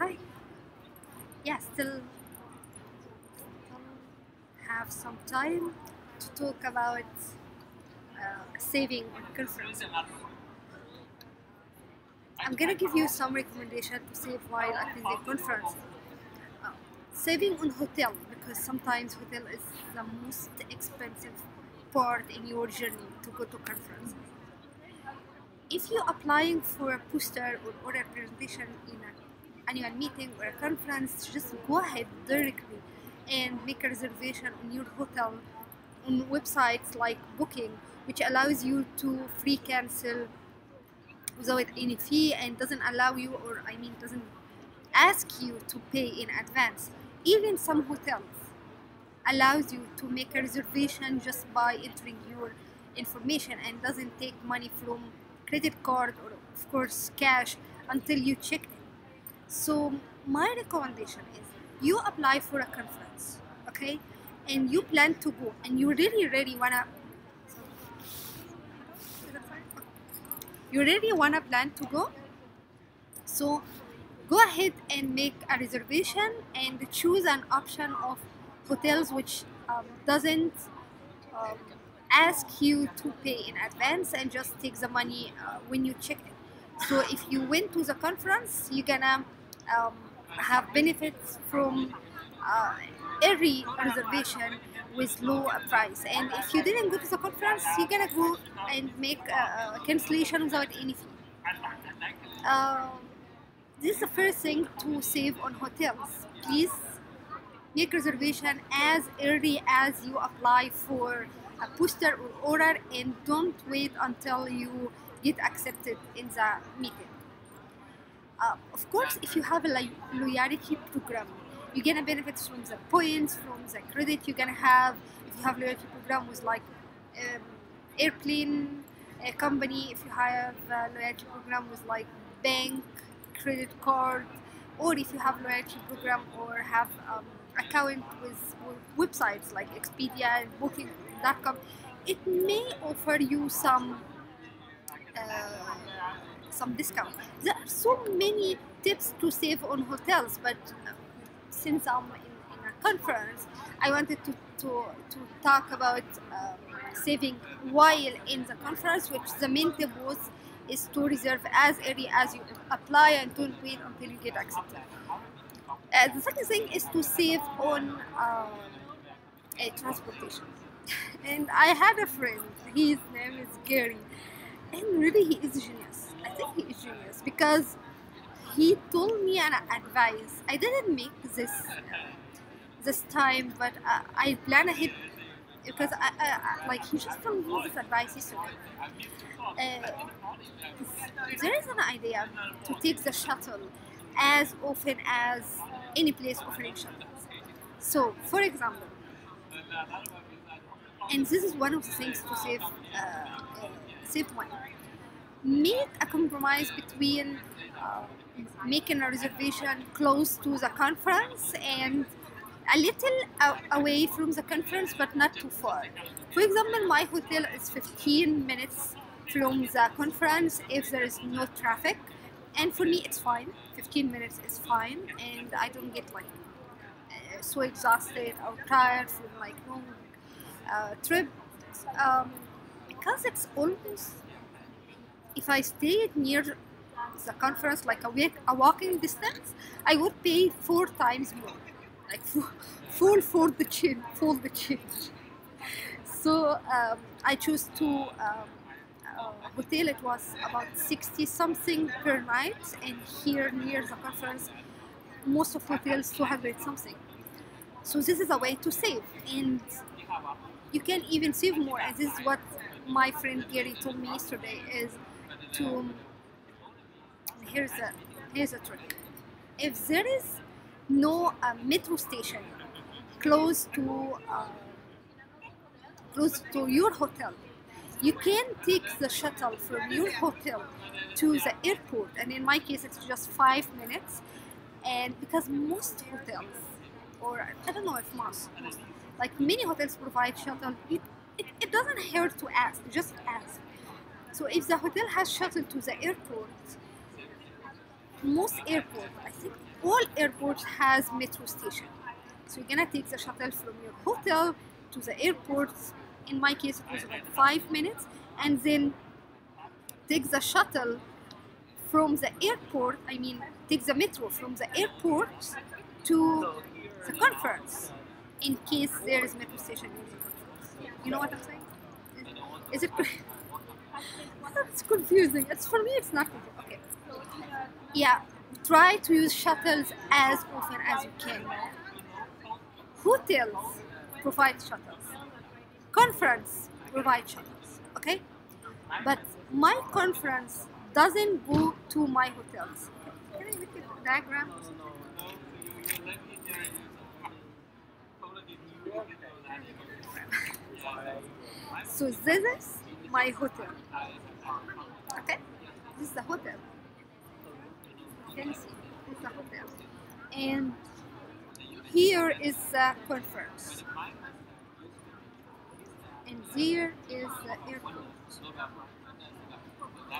Hi. Yeah, still have some time to talk about uh, saving on conference. I'm gonna give you some recommendation to save while attending conference. Uh, saving on hotel because sometimes hotel is the most expensive part in your journey to go to conference. If you're applying for a poster or, a presentation in an annual meeting or a conference, just go ahead directly and make a reservation in your hotel on websites like Booking, which allows you to free cancel without any fee and doesn't allow you or I mean doesn't ask you to pay in advance. Even some hotels allows you to make a reservation just by entering your information and doesn't take money from credit card or of course cash until you check. So my recommendation is you apply for a conference, okay? And you plan to go and you really really wanna you really wanna plan to go so go ahead and make a reservation and choose an option of hotels which um, doesn't um, ask you to pay in advance and just take the money uh, when you check it so if you went to the conference you're gonna um, have benefits from uh, every reservation with low price. And if you didn't go to the conference you're gonna go and make a, cancellation without any fee. Uh, this is the first thing to save on hotels. Please make reservation as early as you apply for a poster or order and don't wait until you get accepted in the meeting uh, of course if you have a loyalty program you're gonna benefit from the points, from the credit you're gonna have. If you have loyalty program with like um, airplane uh, company, if you have a loyalty program with like bank, credit card, or if you have loyalty program or have um, account with, with websites like Expedia and Booking.com, it may offer you some uh, some discount. There are so many tips to save on hotels, but uh, since I'm in, in, a conference, I wanted to, to, to talk about um, saving while in the conference, which the main tip was is to reserve as early as you apply and don't wait until you get accepted. Uh, the second thing is to save on uh, transportation. and I had a friend, his name is Gary, and really he is a genius. I think he is genius because he told me an advice. I didn't make this this time, but uh, I plan ahead because I, I, like he just told me this advice yesterday. Uh, there is an idea to take the shuttle as often as any place offering shuttles. So, for example, and this is one of the things to save uh, save money. Make a compromise between uh, making a reservation close to the conference and a little away from the conference but not too far. For example, my hotel is 15 minutes from the conference if there is no traffic and for me it's fine 15 minutes is fine and I don't get like uh, so exhausted or tired from like long uh, trip um, because it's almost if I stayed near the conference like a week a walking distance I would pay four times more. Like full for the change full the change so um, I chose to um, uh, hotel. It was about 60 something per night and here near the conference most of hotels 200 something. So this is a way to save and you can even save more and this is what my friend Gary told me yesterday is to here's a here's a trick. If there is no uh, metro station close to uh, close to your hotel you can take the shuttle from your hotel to the airport and in my case it's just five minutes. And because most hotels or i don't know if most, most like many hotels provide shuttle it, it, it doesn't hurt to ask just ask so if the hotel has shuttle to the airport most airports, I think all airports has metro station. So you're gonna take the shuttle from your hotel to the airport. In my case, it was like five minutes, and then take the shuttle from the airport. I mean, take the metro from the airport to the conference in case there is metro station in the conference. You know what I'm saying? Is it? it's confusing. It's for me. It's not confusing. Okay. Yeah. Try to use shuttles as often as you can. Hotels provide shuttles. Conference provide shuttles. Okay. But my conference doesn't go to my hotels. Can I make a diagram? So this is my hotel. Okay, this is the hotel. Can see? This is the hotel, and here is the conference, and there is the airport.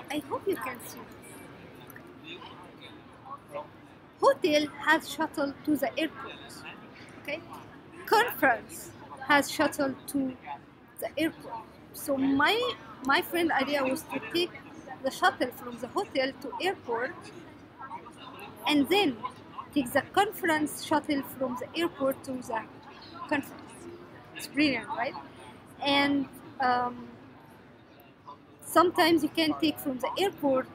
I hope you can see. this. Hotel has shuttle to the airport. Okay, conference has shuttle to the airport. So my my friend idea was to take the shuttle from the hotel to airport and then take the conference shuttle from the airport to the conference. It's brilliant, right? And um, sometimes you can take from the airport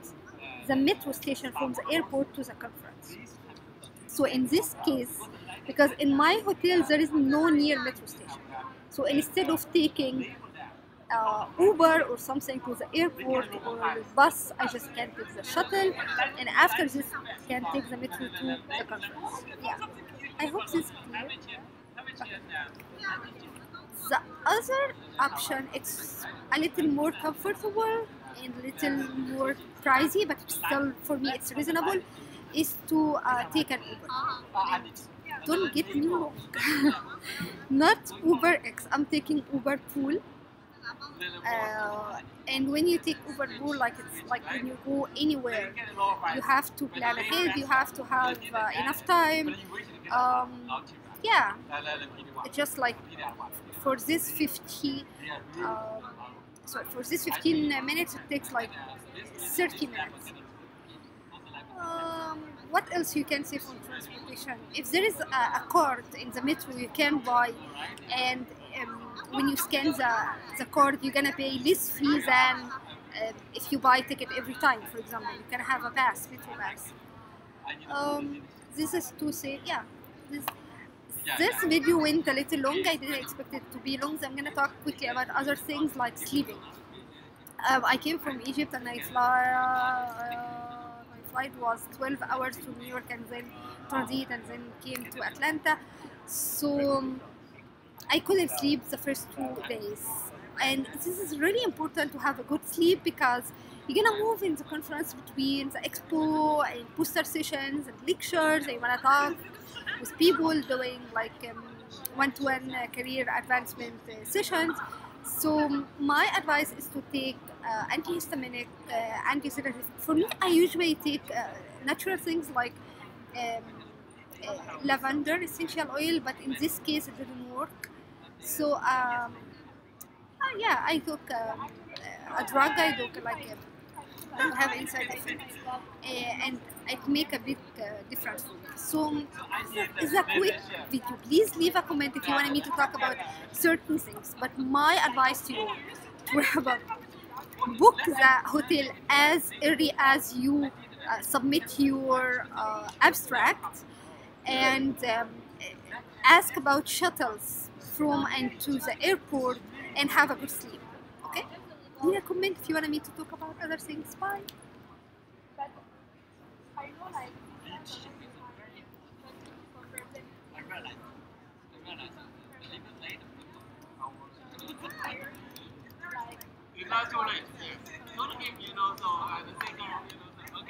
the metro station from the airport to the conference. So in this case, because in my hotel there is no near metro station, so instead of taking uh, Uber or something to the airport or bus, I just can't take the shuttle, and after this, can take the metro to the conference. Yeah, I hope this is clear. The other option, it's a little more comfortable and a little more pricey, but still for me it's reasonable, is to uh, take an Uber. Don't get me wrong, not Uber X. I'm taking Uber Pool. Uh, and when you take Uber Pool, like it's like when you go anywhere, you have to plan ahead. You have to have uh, enough time. Um, yeah, just like for this 50, um, so for this 15 minutes, it takes like 30 minutes. Um, what else you can say from transportation? If there is a, a card in the metro you can buy, and um, when you scan the, the card, you're gonna pay less fee than uh, if you buy ticket every time. For example, you can have a pass, metro pass. Um, this is to say, yeah. This, this video went a little long. I didn't expect it to be long. So I'm gonna talk quickly about other things like sleeping. Um, I came from Egypt and I fly. Uh, my flight was 12 hours to New York and then transit and then came to Atlanta. So um, I couldn't sleep the first two days. And this is really important to have a good sleep because you're gonna move in the conference between the expo and poster sessions and lectures. And you wanna talk with people doing like um, one-to-one uh, career advancement uh, sessions. So my advice is to take uh, antihistaminic, uh. For me, I usually take uh, natural things like um, lavender essential oil, but in this case it didn't work. So um, uh, yeah, I took um, a drug. I took like a, don't have any side effects, uh, and it make a big uh, difference. So it's a quick video. Please leave a comment if you want me to talk about certain things. But my advice to you to up, book the hotel as early as you uh, submit your uh, abstract and um, ask about shuttles from and to the airport and have a good sleep. Okay? Leave a comment if you want me to talk about other things. Bye. It's not too late. You know, so the same you know,